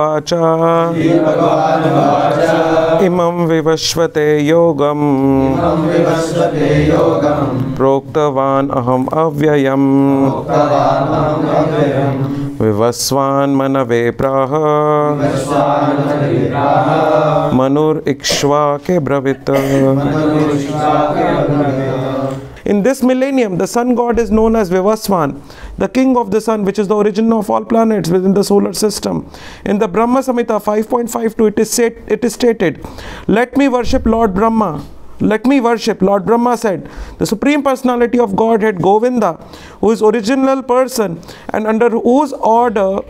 Watch. इमं विवस्वते योगम्। प्रोक्तवान् अहम् अव्ययम्। विवस्वान् मनवे प्राह। मनुरिक्ष्वाके ब्रवीत्। In this millennium, the sun god is known as Vivaswan, the king of the sun, which is the origin of all planets within the solar system. In the Brahma Samhita 5.52, it is, said, it is stated, Let me worship Lord Brahma. Let me worship. Lord Brahma said, the Supreme Personality of Godhead, Govinda, who is original person and under whose order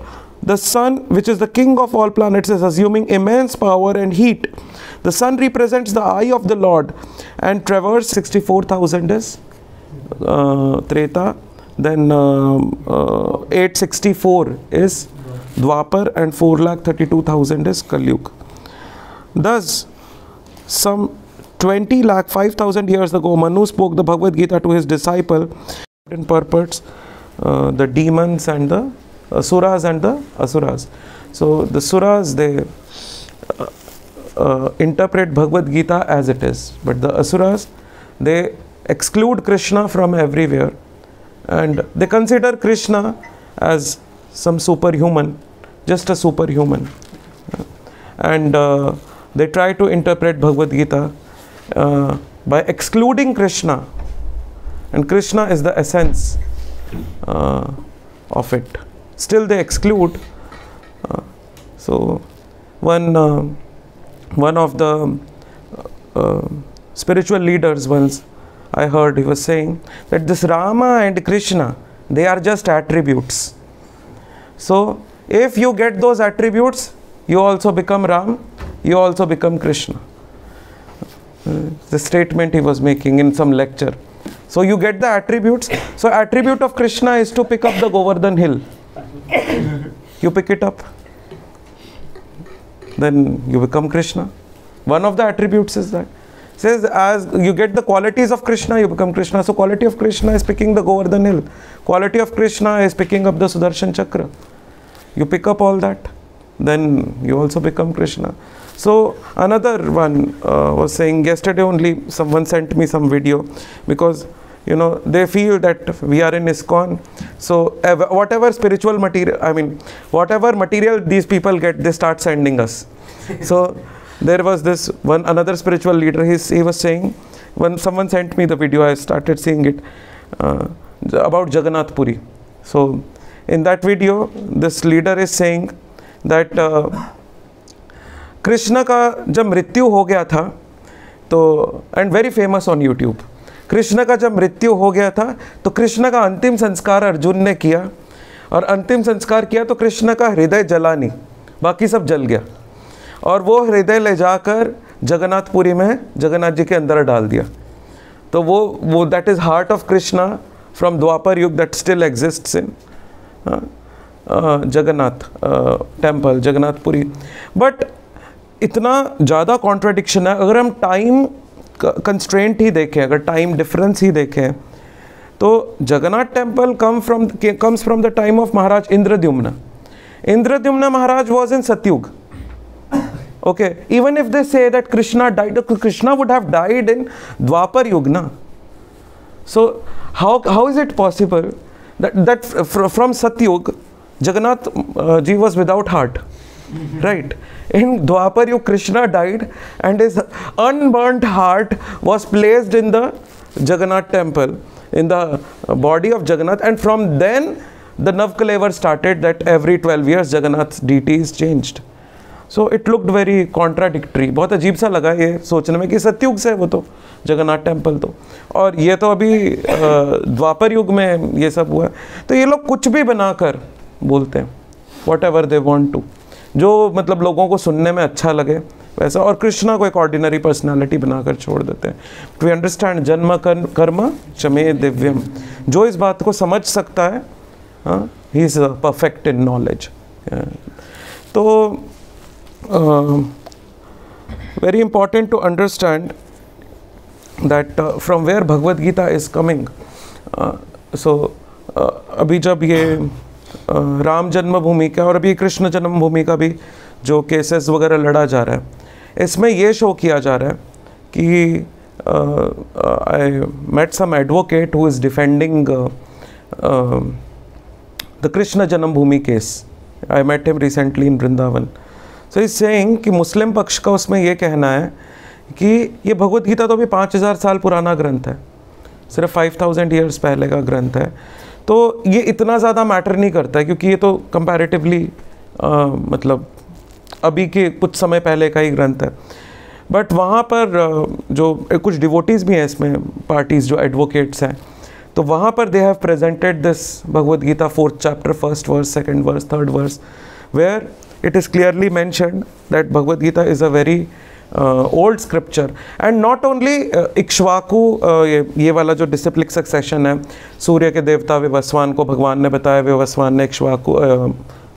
the sun, which is the king of all planets, is assuming immense power and heat. The sun represents the eye of the Lord and traverse 64,000 is uh, Treta. Then uh, uh, 864 is Dwapar and 4,32,000 is Kalyug. Thus, some 20 lakh 5,000 years ago, Manu spoke the Bhagavad Gita to his disciple in purports uh, the demons and the Suras and the Asuras. So the Suras they uh, uh, interpret Bhagavad Gita as it is, but the Asuras they exclude Krishna from everywhere and they consider Krishna as some superhuman, just a superhuman. And uh, they try to interpret Bhagavad Gita uh, by excluding Krishna, and Krishna is the essence uh, of it still they exclude. Uh, so, one uh, one of the uh, spiritual leaders once I heard he was saying that this Rama and Krishna they are just attributes. So, if you get those attributes, you also become Ram, you also become Krishna. the statement he was making in some lecture. So you get the attributes. So attribute of Krishna is to pick up the Govardhan hill you pick it up then you become krishna one of the attributes is that says as you get the qualities of krishna you become krishna. So quality of krishna is picking the govardhan hill. Quality of krishna is picking up the sudarshan chakra. You pick up all that then you also become krishna. So another one uh, was saying yesterday only someone sent me some video because you know they feel that we are in iskon so whatever spiritual material i mean whatever material these people get they start sending us. So there was this one another spiritual leader he, he was saying when someone sent me the video i started seeing it uh, about jagannath puri so in that video this leader is saying that uh, Krishna का जब मृत्यु हो गया था तो and very famous on YouTube Krishna का जब मृत्यु हो गया था तो कृष्ण का अंतिम संस्कार अर्जुन ने किया और अंतिम संस्कार किया तो कृष्ण का हृदय जला नहीं बाकी सब जल गया और वो हृदय ले जाकर जगन्नाथपुरी में जगन्नाथ जी के अंदर डाल दिया। तो वो वो that is heart of Krishna from Dwapar Yug that still exist in Jagannath temple Jagannathpuri. But इतना ज़्यादा कॉन्ट्राडिक्शन है, अगर हम टाइम कंस्ट्रेंट ही देखें, अगर टाइम डिफरेंस ही देखें तो Jagannath temple come from comes from the time of Maharaj Indradyumna. Indradyumna Maharaj was in Satyug. Okay even if they say that krishna died krishna would have died in dwapar Yugna. so how how is it possible that that from satyug jagannath uh, ji was without heart right in Dwapar Yug, Krishna died and his unburnt heart was placed in the Jagannath temple in the body of Jagannath and from then the Navkalevar started that every 12 years Jagannath's deity is changed. So it looked very contradictory बहुत अजीब सा लगा ये सोचने में कि सत्युग से वो तो जगन्नाथ टेंपल तो। और ये तो अभी द्वापर युग में ये सब हुआ। तो ये लोग कुछ भी बनाकर बोलते हैं whatever they want to जो मतलब लोगों को सुनने में अच्छा लगे, वैसा। और कृष्णा को एक ऑर्डिनरी पर्सनालिटी बनाकर छोड़ देते हैं। वी अंडरस्टैंड जन्म, कर्म चमे दिव्यम। जो इस बात को समझ सकता है, he is perfect in knowledge तो very important to understand that from where Bhagavad Gita is coming so अभी जब ये राम जन्मभूमि का और अभी कृष्ण जन्मभूमि का भी जो केसेस वगैरह लड़ा जा रहा है, इसमें ये शो किया जा रहा है कि I met some advocate who is defending the Krishna Janmabhoomi case I met him recently in Vrindavan so is saying कि मुस्लिम पक्ष का उसमें ये कहना है कि ये भगवत गीता तो अभी पाँच हज़ार साल पुराना ग्रंथ है। सिर्फ़ फाइव थाउज़ेंड ईयर्स पहले का ग्रंथ है। तो ये इतना ज़्यादा मैटर नहीं करता है क्योंकि ये तो कंपैरेटिवली मतलब अभी के कुछ समय पहले का ही ग्रंथ है। बट वहाँ पर जो कुछ डिवोटीज़ भी हैं इसमें पार्टीज़ जो एडवोकेट्स हैं तो वहाँ पर they have presented this Bhagavad Gita fourth chapter first verse second verse third verse where it is clearly mentioned that Bhagavad Gita is a very old scripture and not only Ikshvaku ये ये वाला जो disciplic succession है सूर्य के देवता विवस्वान को भगवान ने बताया विवस्वान ने इक्श्वाकू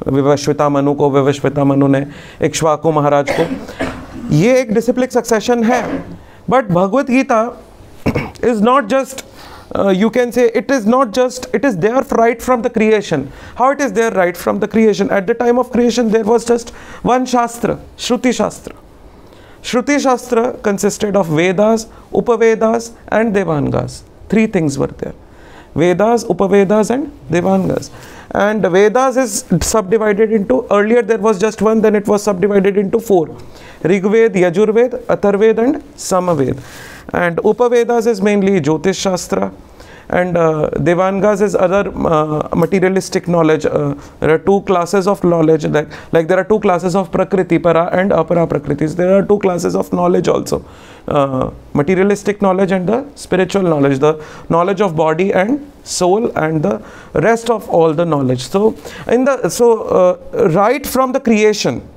विवश्विता मनु को विवश्विता मनु ने इक्श्वाकू महाराज को, ये एक डिसिप्लिक सक्सेशन है. But Bhagavad Gita is not just uh, you can say it is not just it is there right from the creation. How it is there right from the creation? At the time of creation there was just one shastra shruti shastra. Shruti shastra consisted of vedas upavedas and devangas. Three things were there. Vedas upavedas and devangas. And the vedas is subdivided into earlier there was just one then it was subdivided into four. Rigved yajurved atharved and samaved and Upavedas is mainly Jyotish Shastra and uh, Devangas is other uh, materialistic knowledge. Uh, there are two classes of knowledge, like, like there are two classes of Prakriti, Para and Apara Prakritis. There are two classes of knowledge also. Uh, materialistic knowledge and the spiritual knowledge, the knowledge of body and soul and the rest of all the knowledge. So, in the so uh, right from the creation,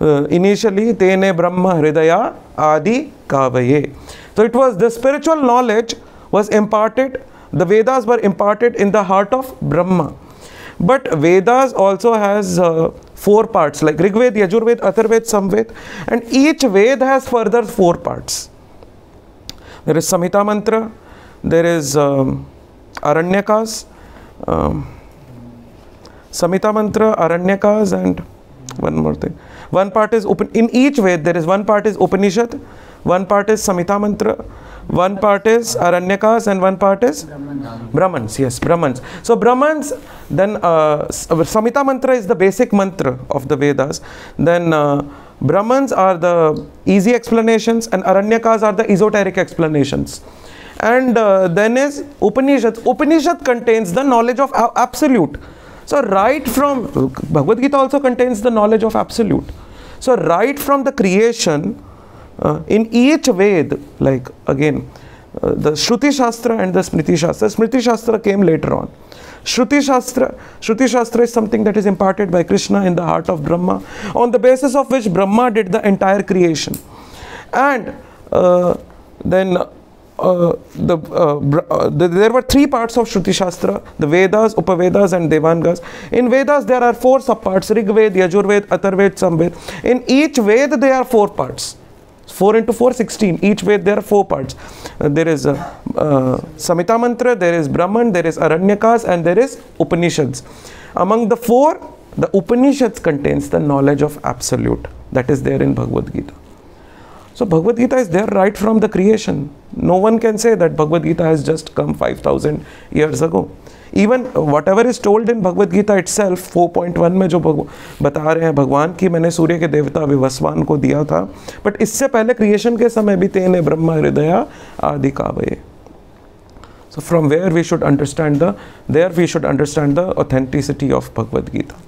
uh, initially Tene Brahma Hridaya Adi Kavaye. So it was the spiritual knowledge was imparted, the Vedas were imparted in the heart of Brahma. But Vedas also has uh, four parts like Rig Ved, Yajur Atharved, Samved and each Ved has further four parts. There is Samhita Mantra, there is um, Aranyakas, um, Samhita Mantra, Aranyakas and one more thing. One part is open in each Ved there is one part is Upanishad, one part is Samhita Mantra, one part is Aranyakas, and one part is Brahmans. Yes, Brahmans. So Brahmans, then uh, Samhita Mantra is the basic mantra of the Vedas. Then uh, Brahmans are the easy explanations, and Aranyakas are the esoteric explanations. And uh, then is Upanishad. Upanishad contains the knowledge of absolute. So right from Bhagavad Gita also contains the knowledge of absolute. So right from the creation uh, in each Ved, like again, uh, the Shruti Shastra and the Smriti Shastra. Smriti Shastra came later on. Shruti Shastra, Shruti Shastra is something that is imparted by Krishna in the heart of Brahma, on the basis of which Brahma did the entire creation. And uh, then uh, the, uh, uh, the, there were three parts of Shruti Shastra the Vedas, Upavedas, and Devangas. In Vedas, there are four subparts Rig Ved, Yajurved, Atharved, Samved. In each Ved, there are four parts. 4 into 4 16 each way there are four parts uh, there is a uh, samhita mantra there is brahman there is aranyakas and there is upanishads among the four the upanishads contains the knowledge of absolute that is there in bhagavad gita so Bhagavad Gita is there right from the creation no one can say that Bhagavad Gita has just come five thousand years ago even whatever is told in Bhagavad Gita itself four point one में जो बता रहे हैं, भगवान की मैंने सूर्य के देवता विवस्वान को दिया था। बट इससे पहले क्रिएशन के समय भी तेन है ब्रह्म, हृदया आदि का कावे so from where we should understand the there we should understand the authenticity of Bhagavad Gita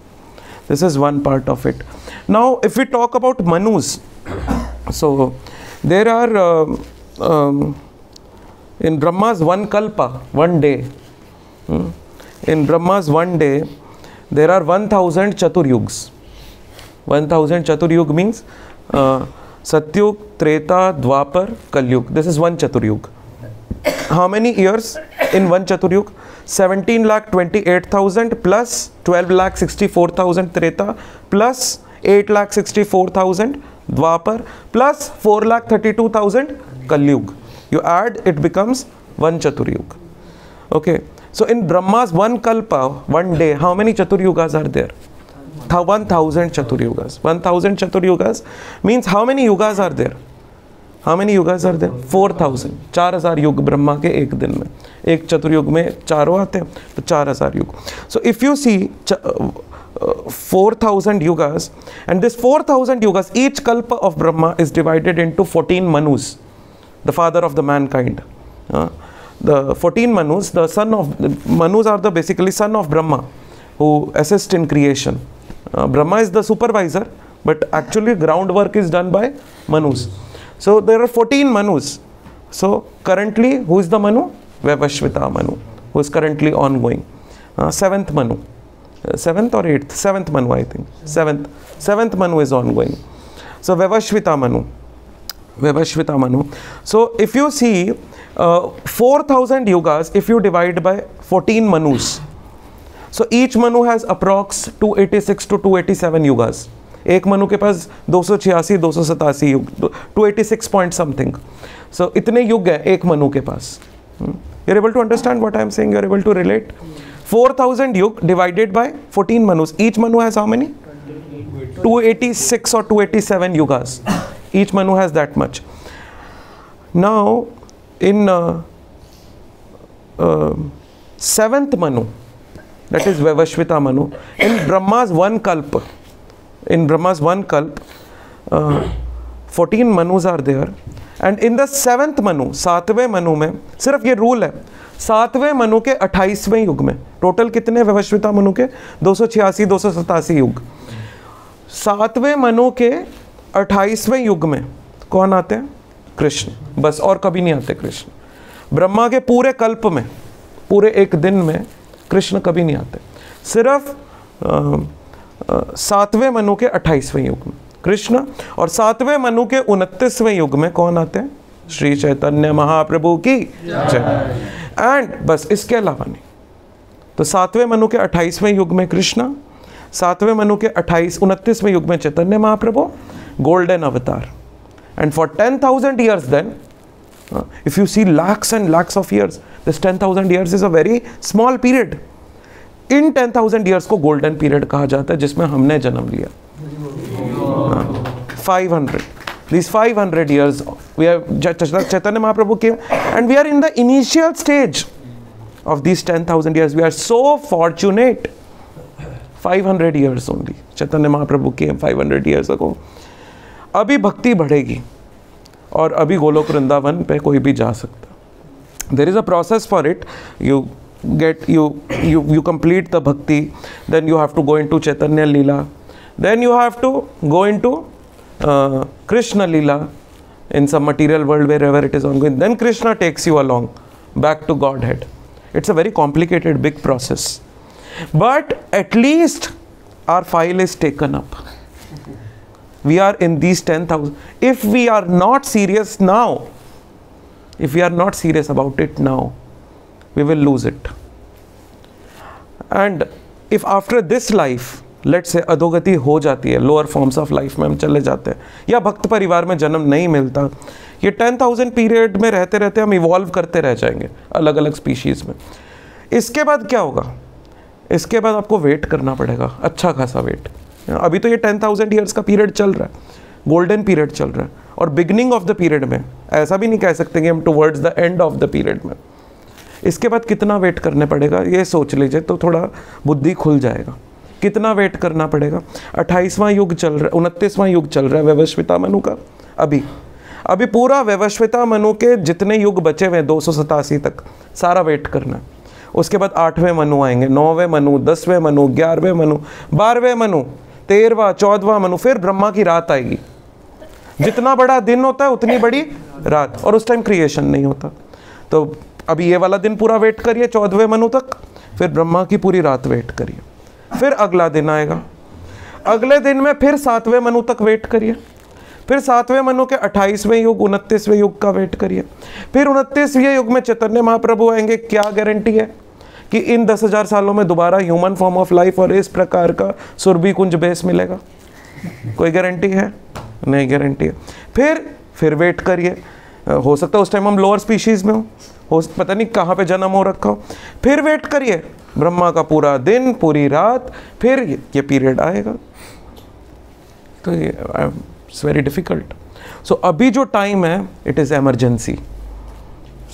This is one part of it. Now if we talk about Manus, so there are uh, um, in Brahma's one kalpa, one day, Hmm? In Brahma's one day, there are 1000 Chaturyugs. 1000 Chaturyug means uh, Satyug, Treta, Dwapar, Kalyug. This is one Chaturyug. How many years in one Chaturyug 17 lakh 28,000 plus 12 lakh 64,000 Treta plus 8 lakh 64,000 Dwapar plus 4 lakh 32,000 Kalyug you add it becomes one Chaturyug okay so in Brahma's one kalpa one day how many chaturyugas are there one thousand chaturyugas one thousand chaturyugas means how many yugas are there how many yug four thousand चार हज़ार युग ब्रह्मा के एक दिन में एक चतुर्युग में चारों आते हैं तो चार हज़ार युग so if you see four thousand yugas and this four thousand yugas each kalpa of Brahma is divided into fourteen Manus the father of the mankind the fourteen Manus the son of Manus are the basically son of Brahma who assist in creation Brahma is the supervisor but actually ground work is done by Manus so there are 14 manus. So currently who is the manu? Vavashvita manu who is currently ongoing. Uh, seventh manu. Seventh or eighth? Seventh manu i think. Seventh. Seventh manu is ongoing. So vavashvita manu. Vavashvita manu. So if you see uh, 4000 yugas if you divide by 14 manus so each manu has approx 286 to 287 yugas एक मनु के पास दो सौ छियासी, दो सौ सतासी युग two eighty six point something so इतने युग है एक मनु के पास। You able to understand what I am saying you able to relate four thousand yug divided by fourteen Manus each Manu has how many two eighty six और two eighty seven yugas each Manu has that much now in seventh Manu that is Vaivasvata Manu in Brahma's one kalpa in Brahma's one kalp, uh, 14 manus are there. And in the seventh Manu सातवें मनु में सिर्फ़ ये rule है सातवें मनु के अट्ठाईसवें युग में total कितने व्यवश्विता मनु के? दो सौ छियासी दो सौ सतासी युग। सातवें मनु के अट्ठाईसवें युग में कौन आते हैं? कृष्ण। बस और कभी नहीं आते कृष्ण। ब्रह्मा के पूरे कल्प में पूरे एक दिन में कृष्ण कभी नहीं आते। सिर्फ़ सातवें मनु के अट्ठाईसवें युग में। कृष्ण और सातवें मनु के उनतीसवें युग में कौन आते हैं? श्री चैतन्य महाप्रभु की। जय। एंड बस इसके अलावा नहीं। तो सातवें मनु के अट्ठाईसवें युग में कृष्णा, सातवें मनु के अट्ठाईस, उनतीसवें युग में Chaitanya Mahaprabhu golden avatar and for ten thousand years then if you see lakhs and lakhs of years this ten thousand years is a very small period in ten thousand years को golden period कहा जाता है, जिसमें हमने जन्म लिया। Five hundred please five hundred years we are Chaitanya Mahaprabhu के and we are in the initial stage of this ten thousand years we are so fortunate five hundred years only Chaitanya Mahaprabhu के five hundred years को अभी भक्ति बढ़ेगी और अभी गोलोक वृंदावन पे कोई भी जा सकता। There is a process for it you get you you you complete the bhakti then you have to go into chaitanya lila then you have to go into uh, Krishna Lila in some material world wherever it is ongoing, then Krishna takes you along back to Godhead. It's a very complicated, big process. But at least our file is taken up. We are in these 10,000. If we are not serious now, if we are not serious about it now, we will lose it. And if after this life late से अधोगति हो जाती है lower forms of life में हम चले जाते हैं या भक्त परिवार में जन्म नहीं मिलता ये टेन थाउज़ेंड पीरियड में रहते रहते हम इवॉल्व करते रह जाएँगे अलग अलग स्पीशीज़ में इसके बाद क्या होगा इसके बाद आपको वेट करना पड़ेगा अच्छा खासा वेट अभी तो ये टेन थाउज़ेंड ईयर्स का पीरियड चल रहा है गोल्डन पीरियड चल रहा है और बिगनिंग ऑफ़ द पीरियड में ऐसा भी नहीं कह सकते कि हम towards the end of the period में इसके बाद कितना वेट करने पड़ेगा? ये सोच लीजिए तो थोड़ा बुद्धि खुल जाएगा। कितना वेट करना पड़ेगा? अट्ठाईसवां युग चल रहा है उनतीसवां युग चल रहा है व्यवस्विता मनु का, अभी। अभी पूरा व्यवस्विता मनु के जितने युग बचे हुए दो तक, सारा वेट करना है। उसके बाद आठवें मनु आएँगे, नौवें मनु, दसवें मनु, ग्यारहवें मनु, बारहवें मनु, तेरहवा चौदवा मनु, फिर ब्रह्मा की रात आएगी। जितना बड़ा दिन होता है, उतनी बड़ी रात, और उस टाइम क्रिएशन नहीं होता। तो अभी ये वाला दिन पूरा वेट करिए, चौदहवें मनु तक। फिर ब्रह्मा की पूरी रात वेट करिए। फिर अगला दिन आएगा। अगले दिन में फिर सातवें मनु तक वेट करिए। फिर सातवें मनु के अट्ठाईसवें युग, उनतीसवें युग का वेट करिए। फिर उनतीसवें युग में चैतन्य महाप्रभु आएँगे। क्या गारंटी है कि इन दस हज़ार सालों में दोबारा ह्यूमन फॉर्म ऑफ़ लाइफ और इस प्रकार का सुरभि कुंज बेस मिलेगा? कोई गारंटी है? नहीं गारंटी है। फिर फिर वेट करिए। हो सकता है उस टाइम हम लोअर स्पीशीज में हो। हो पता नहीं कहाँ पे जन्म हो रखा हो। फिर वेट करिए। ब्रह्मा का पूरा दिन पूरी रात फिर ये, पीरियड आएगा। तो ये इट्स वेरी डिफ़िकल्ट सो अभी जो टाइम है इट इज़ एमरजेंसी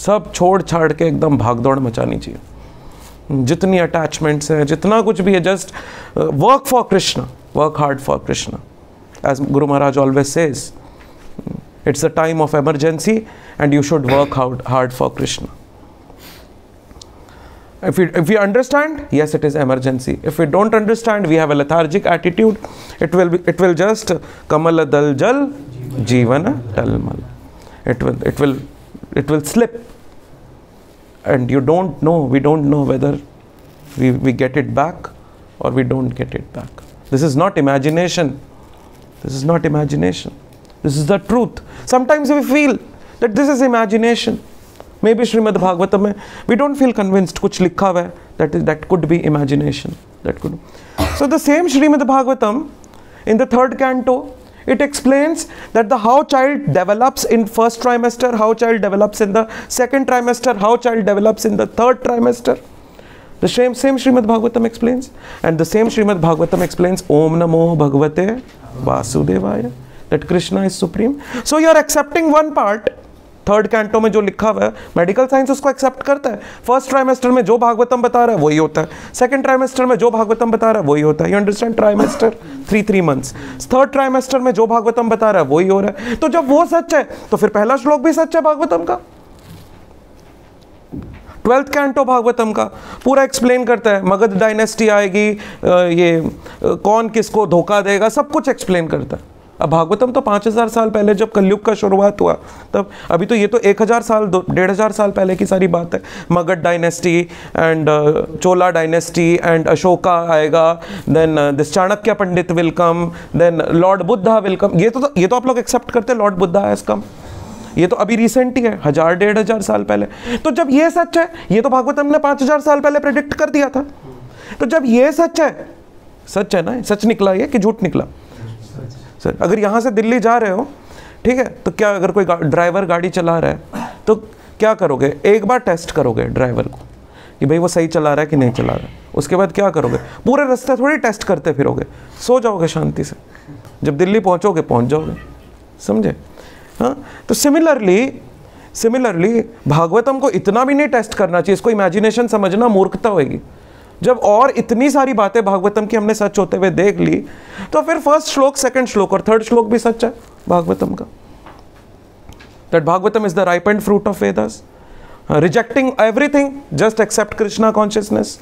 सब छोड़ छाड़ के एकदम भाग दौड़ मचानी चाहिए। जितनी अटैचमेंट्स है जितना कुछ भी है just work for Krishna work hard for Krishna as Guru Maharaj always says It's a time of emergency and you should work hard, hard for Krishna. If we, if we understand, yes, it is emergency. If we don't understand, we have a lethargic attitude. It will be, it will just kamala dal jal jivana talmal. It will it will it will slip, and you don't know. We don't know whether we, we get it back or we don't get it back. This is not imagination. This is not imagination. This is the truth. Sometimes we feel that this is imagination. Maybe Srimad Bhagavatam. We don't feel convinced. Kuch likha hai. That, is, that could be imagination. That could. So the same Srimad Bhagavatam in the third canto it explains that the how child develops in first trimester how child develops in the second trimester how child develops in the third trimester the same same Srimad Bhagavatam explains and the same Srimad Bhagavatam explains Om Namo Bhagavate Vasudevaya that Krishna is supreme. So you are accepting one part third canto में जो लिखा हुआ है medical science उसको accept करता है। First trimester में जो भागवतम बता रहा है, वही होता है। सेकंड ट्राइमेस्टर में जो भागवतम बता रहा है, वही होता है। You understand trimester three three months third trimester में जो भागवतम बता रहा है, वही हो रहा है। तो जब वो सच है तो फिर पहला श्लोक भी सच है भागवतम का। ट्वेल्थ कैंटो भागवतम का। पूरा एक्सप्लेन करता है, मगध डायनेस्टी आएगी ये कौन किसको धोखा देगा, सब कुछ एक्सप्लेन करता है। अब भागवतम तो पाँच हज़ार साल पहले जब कलयुग का शुरुआत हुआ, तब अभी तो ये तो एक हज़ार साल, दो, डेढ़ हज़ार साल पहले की सारी बात है। Magadh dynasty and Chola dynasty and Ashoka आएगा then this Chanakya Pandit will come then lord Buddha will come ये तो ये तो आप लोग एक्सेप्ट करते हैं लॉर्ड बुद्धा हैज़ कम ये तो अभी रिसेंट ही है, हज़ार, डेढ़ हज़ार साल पहले। तो जब ये सच है, ये तो भागवतम ने पाँच हज़ार साल पहले प्रिडिक्ट कर दिया था। तो जब ये सच है सच है ना, सच निकला ये कि झूठ निकला? सर, अगर यहाँ से दिल्ली जा रहे हो, ठीक है तो क्या अगर कोई ड्राइवर गाड़ी चला रहा है तो क्या करोगे? एक बार टेस्ट करोगे ड्राइवर को कि भाई वो सही चला रहा है कि नहीं चला रहा है। उसके बाद क्या करोगे? पूरे रास्ते थोड़ी टेस्ट करते फिरोगे। सो जाओगे शांति से। जब दिल्ली पहुँचोगे, पहुँच जाओगे। समझे? हाँ? तो सिमिलरली सिमिलरली भागवतम को इतना भी नहीं टेस्ट करना चाहिए। इसको इमेजिनेशन समझना मूर्खता होगी जब और इतनी सारी बातें भागवतम की हमने सच होते हुए देख ली तो फिर फ़र्स्ट श्लोक सेकंड श्लोक और थर्ड श्लोक भी सच है भागवतम का। That Bhagavatam is the ripe and fruit of Vedas rejecting everything just accept Krishna consciousness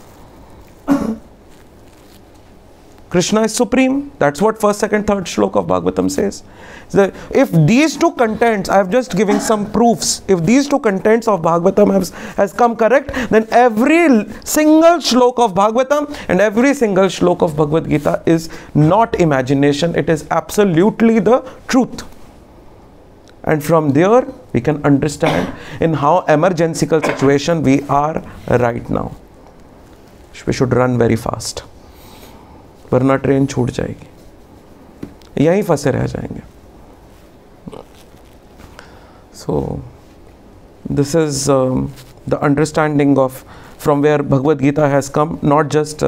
Krishna is supreme. That's what first, second, third slok of Bhagavatam says. So if these two contents, I have just given some proofs. If these two contents of Bhagavatam has, has come correct, then every single slok of Bhagavatam and every single slok of Bhagavad Gita is not imagination. It is absolutely the truth. And from there, we can understand in how emergencycal situation we are right now. We should run very fast. वरना train छूट जाएगी। यहीं फंसे रह जाएँगे। So this is the understanding of from where Bhagavad Gita has come not just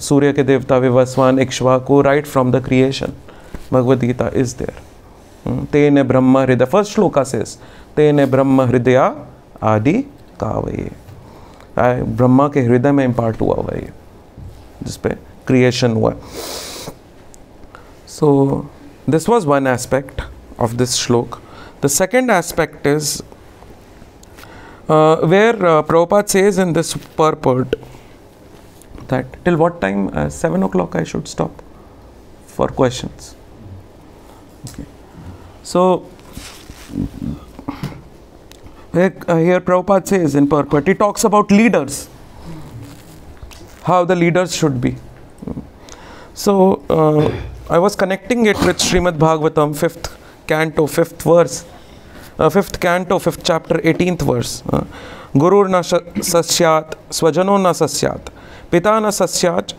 सूर्य के देवता विवस्वान इक्ष्वा को right from the creation Bhagavad Gita is there तेने ब्रह्म हृदय फ़र्स्ट श्लोका सेस तेने ब्रह्म हृदय आदि का कावये ब्रह्मा के हृदय में इम्पार्ट हुआ हुआ ये जिसपे creation हुआ so this was one aspect of this shlok. The second aspect is uh, where uh, Prabhupada says in this purport that till what time? Uh, 7 o'clock I should stop for questions. Okay. So here, uh, here Prabhupada says in purport he talks about leaders how the leaders should be so uh, I was connecting it with Srimad Bhagavatam, fifth canto, fifth verse, uh, fifth canto, fifth chapter, 18th verse. Uh, Guru na sasyat, swajano na sasyat, pita na sasyat,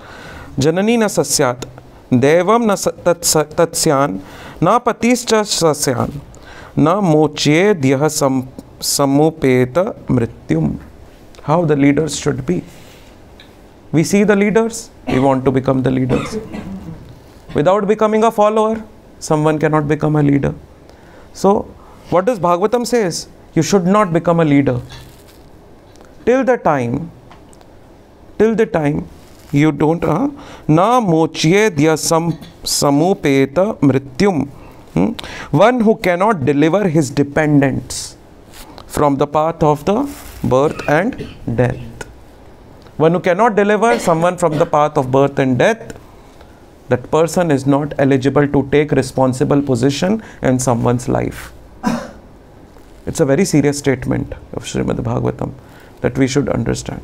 janani na sasyat, devam na tatsyan, na patischa sasyan, na mochye dyah samupeta mrityum. How the leaders should be. We see the leaders, we want to become the leaders. Without becoming a follower, someone cannot become a leader. So, what does Bhagavatam says? You should not become a leader. Till the time, till the time you don't, uh, na mochye sam samupeta mrityum. Hmm? One who cannot deliver his dependents from the path of the birth and death. One who cannot deliver someone from the path of birth and death that person is not eligible to take responsible position in someone's life. It's a very serious statement of Srimad Bhagavatam that we should understand.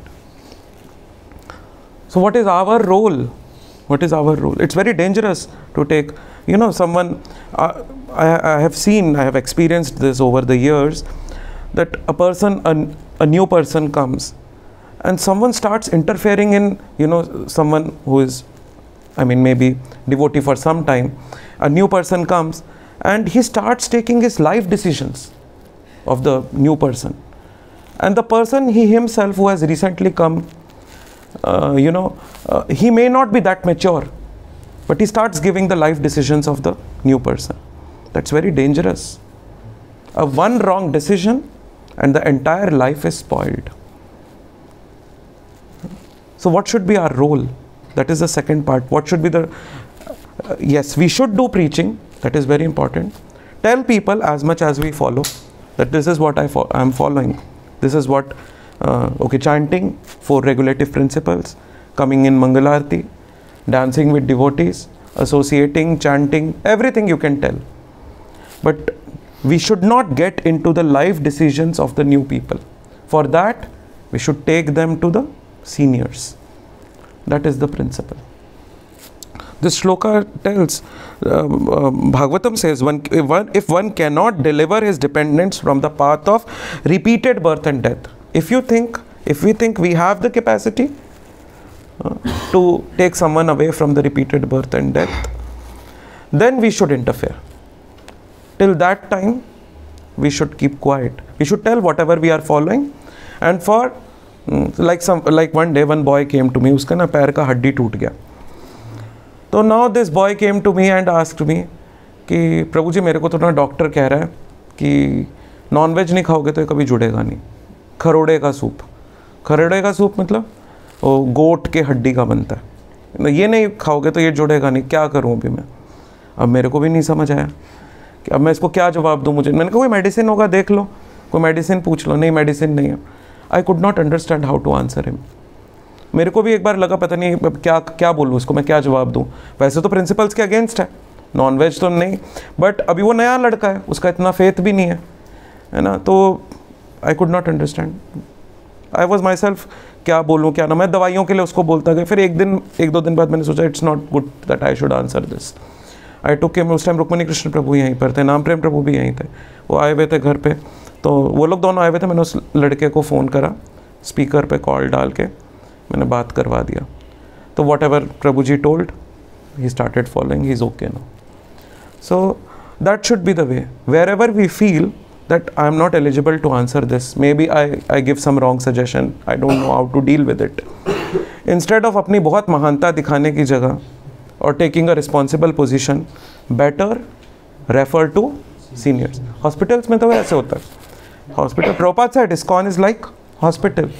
So, what is our role? What is our role? It's very dangerous to take, you know, someone. Uh, I, I have seen, I have experienced this over the years that a person, a, a new person comes and someone starts interfering in, you know, someone who is I mean, maybe devotee for some time, a new person comes and he starts taking his life decisions of the new person. And the person, he himself who has recently come, uh, you know, uh, he may not be that mature, but he starts giving the life decisions of the new person. That's very dangerous. A one wrong decision and the entire life is spoiled. So, what should be our role? that is the second part. What should be the uh, yes we should do preaching. That is very important. Tell people as much as we follow that this is what i fo- am following. This is what uh, okay chanting four regulative principles coming in mangalarti dancing with devotees associating chanting everything you can tell. But we should not get into the life decisions of the new people. For that we should take them to the seniors that is the principle. This shloka tells, um, um, Bhagavatam says, one, if, one, if one cannot deliver his dependents from the path of repeated birth and death, if you think, if we think we have the capacity uh, to take someone away from the repeated birth and death, then we should interfere. Till that time, we should keep quiet. We should tell whatever we are following, and for like some like one day one boy came to me उसका ना पैर का हड्डी टूट गया। तो now this boy came to me and ask me कि, प्रभु जी, मेरे को तो ना डॉक्टर कह रहा है कि नॉनवेज नहीं खाओगे तो ये कभी जुड़ेगा नहीं। खरोड़े का सूप खरोड़े का सूप मतलब? वो गोट के हड्डी का बनता है। ये नहीं खाओगे तो ये जुड़ेगा नहीं, क्या करूँ अभी मैं? अब मेरे को भी नहीं समझ आया। कि अब मैं इसको क्या जवाब दूँ मुझे? मैंने कहा, कोई मेडिसिन होगा देख लो। कोई मेडिसिन पूछ लो। नहीं मेडिसिन नहीं है। I could not understand how to answer him मेरे को भी एक बार लगा, पता नहीं क्या क्या बोलूँ उसको मैं क्या जवाब दूँ? वैसे तो प्रिंसिपल्स के अगेंस्ट है। नॉन वेज तो नहीं। बट अभी वो नया लड़का है, उसका इतना फेथ भी नहीं है। है ना? तो I could not understand I was myself क्या बोलूँ, क्या ना? मैं दवाइयों के लिए उसको बोलता गया। फिर एक दिन, एक दो दिन बाद मैंने सोचा it's not good that I should answer this I took के उस टाइम रुक्मणी कृष्ण प्रभु यहीं पर थे नाम प्रेम प्रभु भी यहीं थे। वो आए हुए थे घर पे। तो वो लोग दोनों आए हुए थे, मैंने उस लड़के को फ़ोन करा स्पीकर पे कॉल डाल के, मैंने बात करवा दिया। तो whatever Prabhu ji told he started following he is okay no so that should be the way wherever we feel that I am not eligible to answer this maybe I I give some wrong suggestion I don't know how to deal with it instead of अपनी बहुत महानता दिखाने की जगह और taking a responsible position better refer to seniors hospitals में तो ऐसे होता है। हॉस्पिटल प्रोपात set ISKCON is like hospital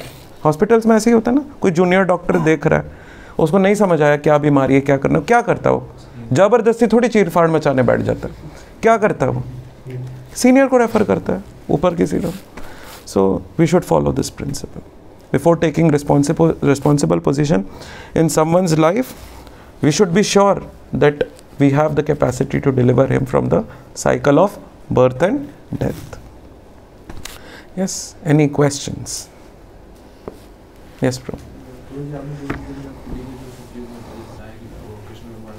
hospitals में ऐसे ही होता है ना, कोई जूनियर डॉक्टर देख रहा है, उसको नहीं समझ आया क्या बीमारी है, क्या करना क्या करता वो? ज़बरदस्ती थोड़ी चीर फाड़ मचाने बैठ जाता है। क्या करता है वो? सीनियर को रेफर करता है, ऊपर किसी को so we should follow this principle before taking responsible responsible position in someone's life we should be sure that we have the capacity to deliver him from the cycle of birth and death. Yes, any questions? Yes, bro.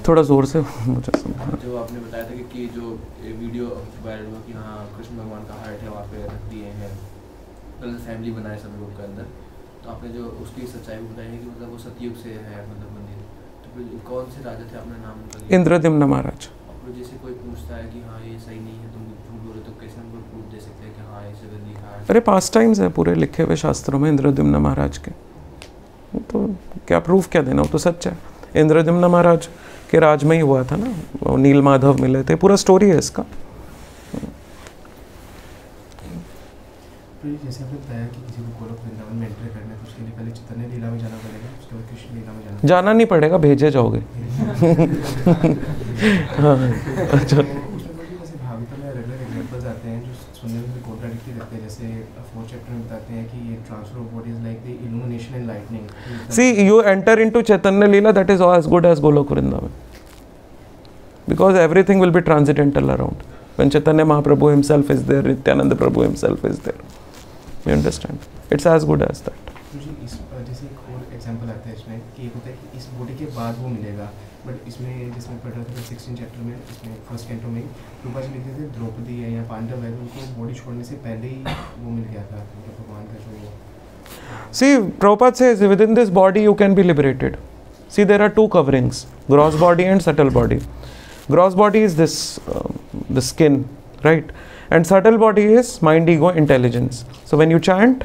थोड़ा ज़ोर से मुझे जो आपने बताया था कि कि जो वीडियो वायरल हुआ कि हाँ कृष्ण भगवान का हार्ट है वहाँ पे रख दिए हैं। कल फैमिली बनाए सब लोग के अंदर। तो आपने जो उसकी सच्चाई बताई है कि मतलब वो सतयुग से है मतलब मंदिर। तो फिर कौन से राजा थे? अपना नाम इंद्रदिम्न महाराज। जैसे कोई पूछता है कि हाँ ये सही नहीं है तुम तो कैसे हम लोग प्रूफ दे सकते हैं कि हाँ इस लिखा है? अरे पास टाइम्स हैं पूरे लिखे हुए शास्त्रों में इंद्रद्युम्न महाराज के। तो क्या प्रूफ क्या देना वो तो सच है। इंद्रद्युम्न महाराज के राज में ही हुआ था ना वो नील माधव मिले थे पूरा स्टोरी है इसका। जैसे आपने बताया कि किसी को गोलोक वृंदावन में एंटर करना है तो उसके लिए पहले चैतन्य लीला में जाना पड़ेगा उसके बाद कृष्ण लीला में जाना जाना नहीं पड़ेगा भेजे जाओगे। हाँ। अच्छा। See, you enter into Chaitanya Leela, that is as good as Golok Vrindavan. Because everything will be transcendental around. When Chaitanya Mahaprabhu himself is there, Nityananda Prabhu himself is there. You understand? It's as good as that. See, Prabhupada says within this body you can be liberated. See, there are two coverings gross body and subtle body. Gross body is this, uh, the skin, right? And subtle body is mind, ego, intelligence. So when you chant,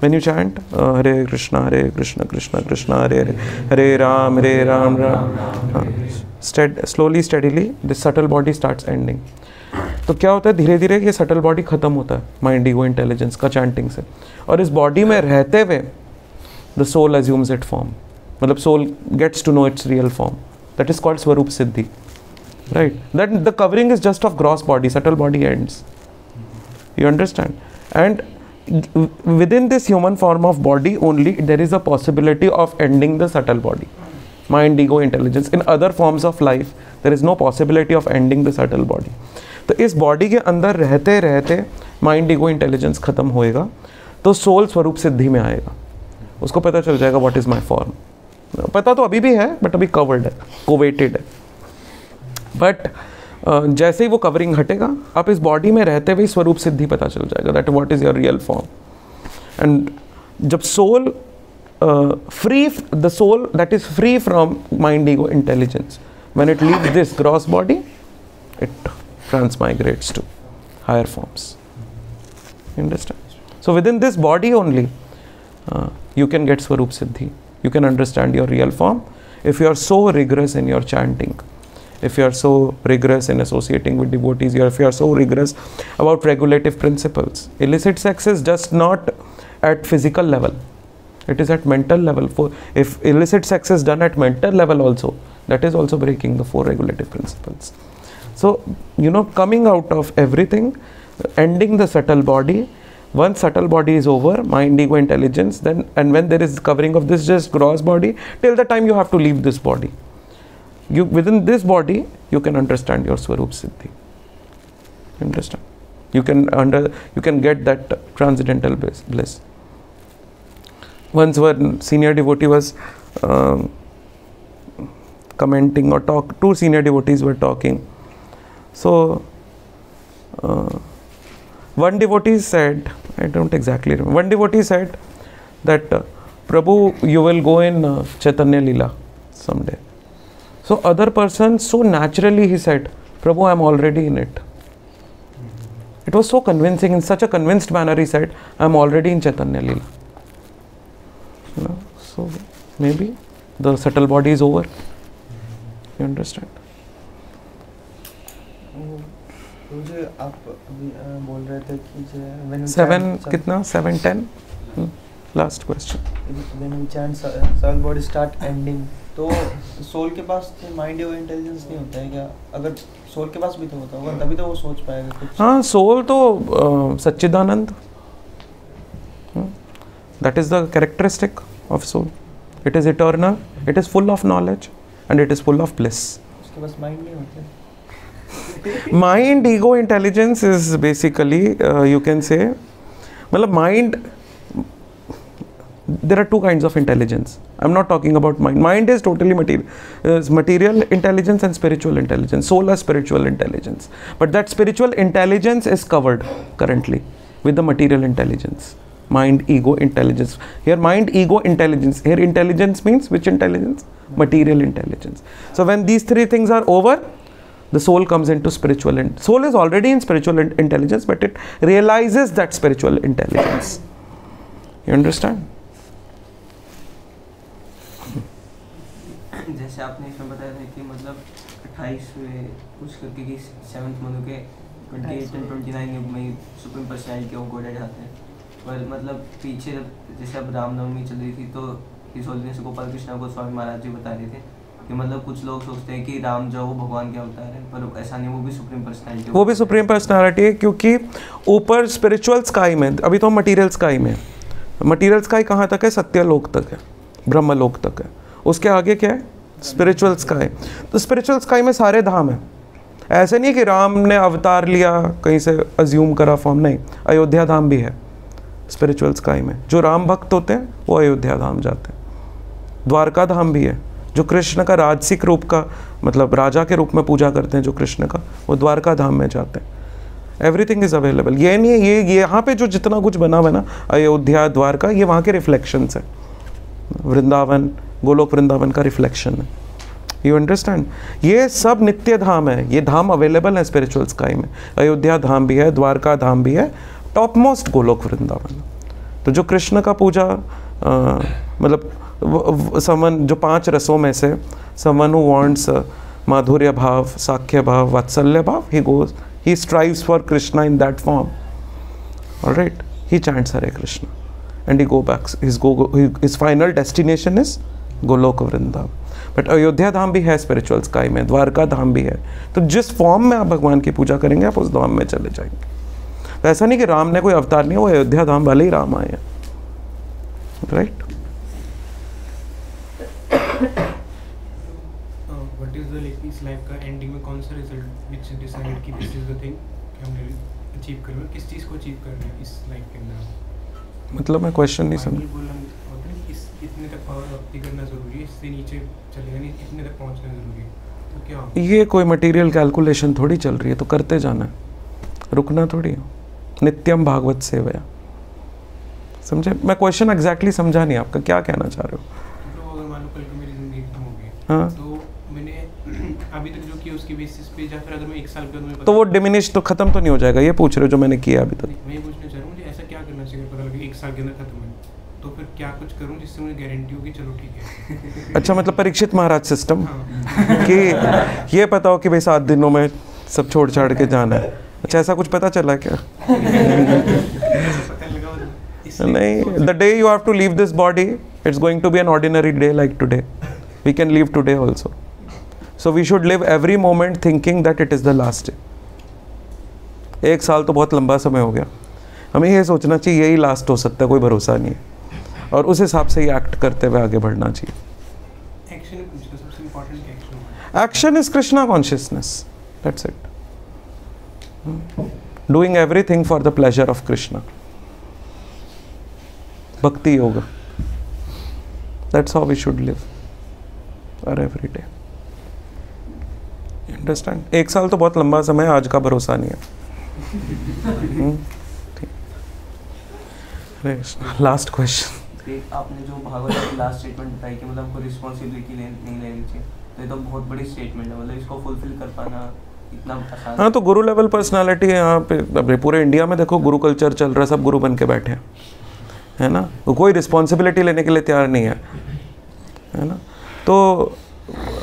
when you chant uh, Hare Krishna, Hare Krishna, Krishna Krishna, Hare Hare, Hare Ram, Hare Ram, Ram. Uh, stead, slowly, steadily, the subtle body starts ending. तो क्या होता है धीरे धीरे ये subtle body खत्म होता है माइंड ईगो इंटेलिजेंस का चैंटिंग से। और इस बॉडी में रहते हुए the soul assumes it form मतलब soul gets to know its real form that is called स्वरूप सिद्धि right that the covering is just of gross body subtle body ends you understand and within this human form of body only there is a possibility of ending the subtle body mind ego intelligence in other forms of life there is no possibility of ending the subtle body तो इस body के अंदर रहते रहते mind ego intelligence खत्म होएगा तो soul स्वरूप सिद्धि में आएगा। उसको पता चल जाएगा व्हाट इज़ माय फॉर्म पता तो अभी भी है बट अभी कवर्ड है कोवेटेड है। बट जैसे ही वो कवरिंग हटेगा, आप इस बॉडी में रहते हुए स्वरूप सिद्धि पता चल जाएगा that what is your real form and जब soul free the soul that is free from mind ego intelligence when it leaves this gross body, it transmigrates to higher forms. You understand? So within this body only uh, you can get swarup siddhi. You can understand your real form. If you are so rigorous in your chanting if you are so rigorous in associating with devotees if you are so rigorous about regulative principles illicit sex is just not at physical level. It is at mental level. For if illicit sex is done at mental level also that is also breaking the four regulative principles so you know coming out of everything ending the subtle body once subtle body is over mind ego intelligence then and when there is covering of this just gross body till the time you have to leave this body. You within this body you can understand your swarup siddhi. Understand? You can under you can get that transcendental bliss, bliss. once one senior devotee was um, commenting or talk two senior devotees were talking so uh, one devotee said i don't exactly remember one devotee said that uh, prabhu you will go in uh, chaitanya lila someday. So other person so naturally he said prabhu i am already in it. It was so convincing in such a convinced manner he said i am already in chaitanya lila you know, so maybe the subtle body is over. You understand मुझे आप बोल रहे थे कि जो when we seven chant- कितना? Seven body start ending तो soul के पास माइंड और इंटेलिजेंस नहीं होता है क्या? अगर सोल के पास भी तो होता होगा तभी तो वो सोच पाएगा कुछ। हाँ सोल तो सच्चिदानंद। That is the characteristic of soul it is eternal it is full of knowledge and it is full of bliss उसके पास माइंड नहीं होता mind ego intelligence is basically uh, you can say well mind there are two kinds of intelligence. I'm not talking about mind. Mind is totally material uh, is material intelligence and spiritual intelligence. Soul has spiritual intelligence. But that spiritual intelligence is covered currently with the material intelligence. Mind ego intelligence. Here mind ego intelligence. Here intelligence means which intelligence? Material intelligence. So when these three things are over the soul comes into spiritual and soul is already in spiritual in- intelligence but it realizes that spiritual intelligence. You understand? जैसे आपने इसमें बताया था कि मतलब अट्ठाईसवें कुछ करके कि सेवन्थ मनु के twenty eight and twenty nine युग में सुप्रीम पर्सनैलिटी ऑफ़ गॉड जाते हैं। पर मतलब पीछे जब जैसे अब रामनवमी चल रही थी तो इस होली गोपाल कृष्णा गोस्वामी महाराज जी बता रहे थे कि मतलब कुछ लोग सोचते हैं कि राम जो है वो भगवान के अवतार है पर ऐसा नहीं वो भी सुप्रीम पर्सनैलिटी वो भी सुप्रीम पर्सनालिटी है क्योंकि ऊपर स्पिरिचुअल स्काई में अभी तो हम मटीरियल स्काई में मटीरियल स्काई कहाँ तक है? सत्यलोक तक है ब्रह्मलोक तक है। उसके आगे क्या है? स्पिरिचुअल स्काई तो स्पिरिचुअल स्काई में सारे धाम हैं। ऐसे नहीं कि राम ने अवतार लिया कहीं से अज्यूम करा फॉर्म नहीं। अयोध्या धाम भी है स्पिरिचुअल स्काई में। जो राम भक्त होते हैं वो अयोध्या धाम जाते हैं। द्वारका धाम भी है। जो कृष्ण का राजसिक रूप का मतलब राजा के रूप में पूजा करते हैं जो कृष्ण का, वो द्वारका धाम में जाते हैं। एवरीथिंग इज़ अवेलेबल ये नहीं ये यहाँ पे जो जितना कुछ बना हुआ है ना, अयोध्या, द्वारका, ये वहाँ के रिफ्लेक्शंस है। वृंदावन, गोलोक वृंदावन का रिफ्लेक्शन है। यू अंडरस्टैंड ये सब नित्य धाम है। ये धाम अवेलेबल है स्पिरिचुअल स्काई में। अयोध्या धाम भी है, द्वारका धाम भी है टॉप मोस्ट गोलोक वृंदावन। तो जो कृष्ण का पूजा मतलब समन, जो पाँच रसों में से समन हु वांट्स माधुर्य भाव, साख्य भाव, वात्सल्य भाव he goes he strives for Krishna in that form all right? He chants hare krishna. And he go back, his go his final destination is Golok Vrindavan but Ayodhya धाम भी है spiritual sky में द्वारका धाम भी है तो जिस form में आप भगवान की पूजा करेंगे, आप उस धाम में चले जाएँगे। तो ऐसा नहीं कि राम ने कोई अवतार नहीं, वो अयोध्या धाम वाले ही राम आए हैं। Right what is the like इस लाइफ का एंडिंग में कौन सा रिज़ल्ट व्हिच डिसाइडेड कि दिस इज़ द थिंग कि हमने अचीव कर रहे किस चीज़ को अचीव कर रहे हैं इस लाइफ के अंदर? मतलब मैं क्वेश्चन नहीं समझ है इस इतने तक पावर भक्ति करना ज़रूरी है इससे नीचे चलेगा नहीं इतने तक पहुँचना ज़रूरी है। तो क्या ये कोई मटेरियल कैलकुलेशन थोड़ी चल रही है तो करते जाना है। रुकना थोड़ी है। नित्यम भागवत सेवया। समझे? मैं क्वेश्चन एग्जैक्टली समझा नहीं आपका क्या कहना चाह रहे हो तो अगर मान लो कल को मेरी ज़िंदगी खत्म हो। हाँ तो मैंने अभी तक जो किया उसके बेसिस पे या फिर अगर मैं एक साल के बाद तो वो डिमिनिश तो खत्म तो नहीं हो जाएगा? ये पूछ रहे हो जो मैंने किया अभी तक। मैं पूछना चाह रहा हूँ मुझे ऐसा क्या करना चाहिए पता लगे एक साल के अंदर खत्म है? तो फिर क्या कुछ करूँ जिससे मुझे गारंटी होगी चलो ठीक है? अच्छा मतलब परीक्षित महाराज सिस्टम हाँ। कि ये पता हो कि भाई सात दिनों में सब छोड़ छाड़ के जाना है। अच्छा ऐसा कुछ पता चला क्या? नहीं the day you have to leave this body it's going to be an ordinary day like today we can leave today also so we should live every moment thinking that it is the last day एक साल तो बहुत लंबा समय हो गया हमें ये सोचना चाहिए यही लास्ट हो सकता है कोई भरोसा नहीं है और उस हिसाब से ही एक्ट करते हुए आगे बढ़ना चाहिए एक्शन पूछना सबसे important action Action is Krishna consciousness. That's it. Doing everything for the pleasure of Krishna. Bhakti Yoga. Every day. You Understand? एक साल तो बहुत लंबा समय आज का भरोसा नहीं है। हम्म, लास्ट क्वेश्चन आपने जो भागवत की लास्ट स्टेटमेंट बताई कि मतलब हमको रिस्पॉन्सिबिलिटी ले, नहीं लेनी चाहिए तो ये तो बहुत बड़ी स्टेटमेंट है मतलब इसको फुलफिल कर पाना हाँ तो गुरु लेवल पर्सनालिटी है यहाँ पे। अभी पूरे इंडिया में देखो गुरु कल्चर चल रहा है सब गुरु बन के बैठे हैं। है ना? तो कोई रिस्पॉन्सिबिलिटी लेने के लिए तैयार नहीं है। है ना? तो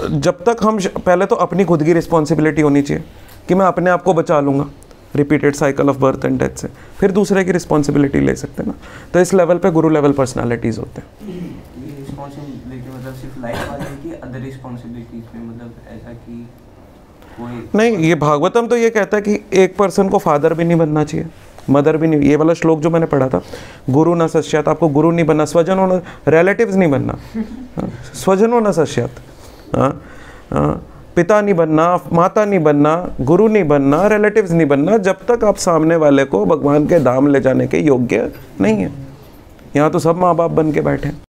जब तक हम पहले तो अपनी खुद की रिस्पॉन्सिबिलिटी होनी चाहिए कि मैं अपने आप को बचा लूँगा repeated cycle of birth and death से। फिर दूसरे की रिस्पॉन्सिबिलिटी ले सकते हैं ना। तो इस लेवल पे गुरु लेवल पर्सनालिटीज़ होते हैं। मतलब मतलब नहीं ये भागवतम तो ये कहता है कि एक पर्सन को फादर भी नहीं बनना चाहिए। मदर भी नहीं ये वाला श्लोक जो मैंने पढ़ा था गुरु न सश्यात आपको गुरु नहीं बनना स्वजन होना रिलेटिव्स नहीं बनना स्वजनों स्वजन होना सश्यात हाँ हाँ, पिता नहीं बनना माता नहीं बनना गुरु नहीं बनना रिलेटिव्स नहीं बनना जब तक आप सामने वाले को भगवान के धाम ले जाने के योग्य नहीं है। यहाँ तो सब माँ बाप बन के बैठे हैं।